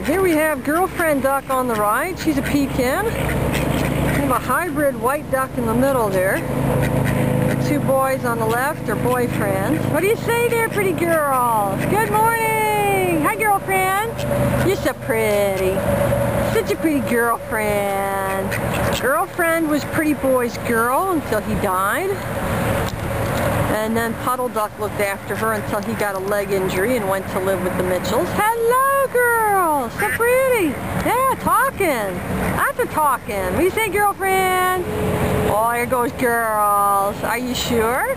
Alright, here we have girlfriend duck on the right. She's a pekin. We have a hybrid white duck in the middle there. The two boys on the left are boyfriends. What do you say there, pretty girls? Good morning! Hi, girlfriend! You're so pretty. Such a pretty girlfriend. Girlfriend was pretty boy's girl until he died. And then Puddle Duck looked after her until he got a leg injury and went to live with the Mitchells. Hello, girls! So pretty! Yeah, talking. Lots of talking. What you say, girlfriend? Oh, here goes girls. Are you sure?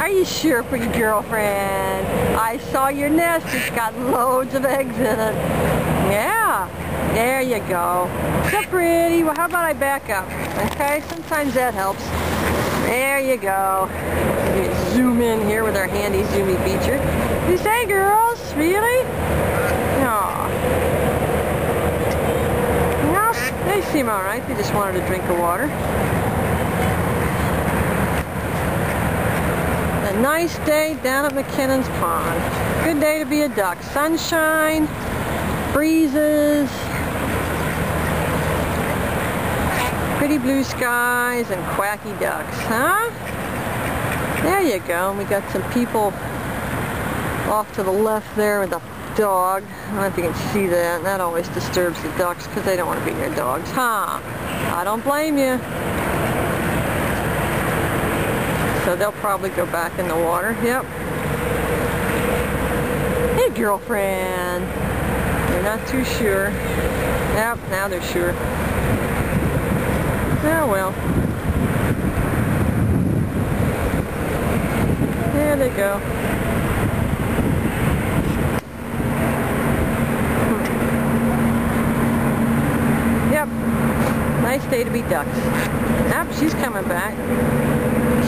Are you sure, pretty girlfriend? I saw your nest. It's got loads of eggs in it. Yeah. There you go. So pretty. Well, how about I back up? Okay? Sometimes that helps. There you go. Zoom in here with our handy zoomy feature. You say, girls? Really? No. No, they seem alright. They just wanted a drink of water. A nice day down at McKinnon's Pond. Good day to be a duck. Sunshine, breezes, pretty blue skies, and quacky ducks, huh? There you go. We got some people off to the left there with a dog. I don't know if you can see that. And That always disturbs the ducks because they don't want to be near dogs. Huh? I don't blame you. So they'll probably go back in the water. Yep. Hey, girlfriend. They're not too sure. Yep, now they're sure. Oh well. There they go. Yep. Nice day to be ducks. Yep, she's coming back.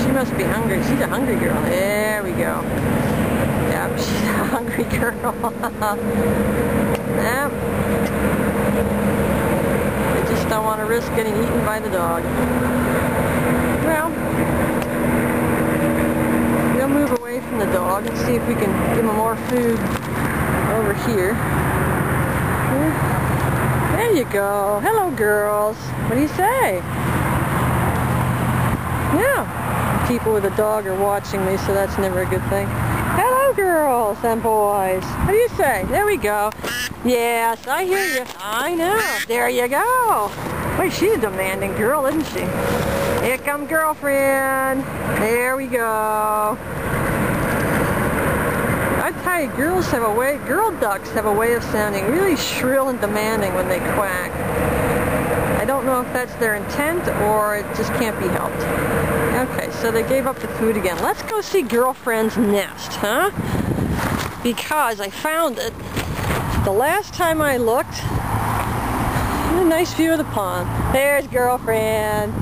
She must be hungry. She's a hungry girl. There we go. Yep, she's a hungry girl. yep. I don't want to risk getting eaten by the dog. Well, we'll move away from the dog and see if we can give him more food over here. There you go. Hello, girls. What do you say? Yeah. People with a dog are watching me, so that's never a good thing. Hello, girls and boys. What do you say? There we go. Yes, I hear you. I know. There you go. Wait, she's a demanding girl, isn't she? Here come girlfriend. There we go. I tell you, girls have a way, girl ducks have a way of sounding really shrill and demanding when they quack. I don't know if that's their intent or it just can't be helped. Okay, so they gave up the food again. Let's go see girlfriend's nest, huh? Because I found it the last time I looked. A nice view of the pond. There's girlfriend.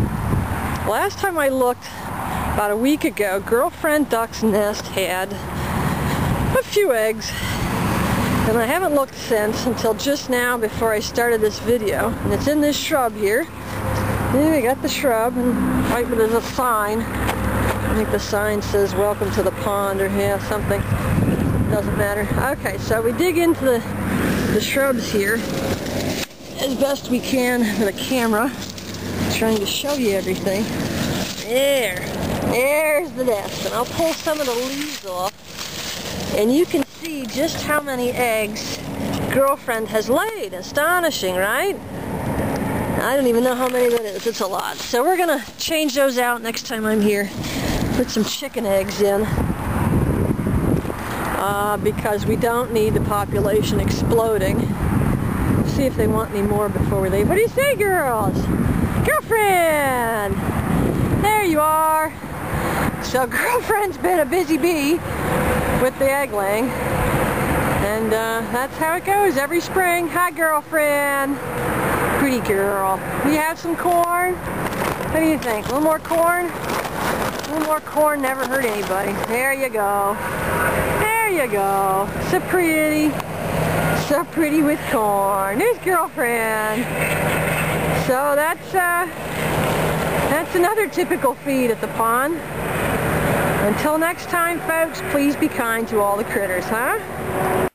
Last time I looked, about a week ago, girlfriend duck's nest had a few eggs. And I haven't looked since until just now before I started this video. And it's in this shrub here. Yeah, we got the shrub and right there's a sign. I think the sign says welcome to the pond or yeah, something. Doesn't matter. Okay, so we dig into the, the shrubs here as best we can with a camera. Trying to show you everything. There. There's the nest. And I'll pull some of the leaves off and you can see just how many eggs girlfriend has laid. Astonishing, right? I don't even know how many that is. It's a lot. So we're going to change those out next time I'm here. Put some chicken eggs in. Uh, because we don't need the population exploding. See if they want any more before we leave. What do you say, girls? Girlfriend! There you are. So girlfriend's been a busy bee with the egg laying. And uh, that's how it goes every spring. Hi, girlfriend. Pretty girl. You have some corn? What do you think? A little more corn? A little more corn never hurt anybody. There you go. You go. So pretty. So pretty with corn. There's girlfriend. So that's, uh, that's another typical feed at the pond. Until next time, folks, please be kind to all the critters, huh?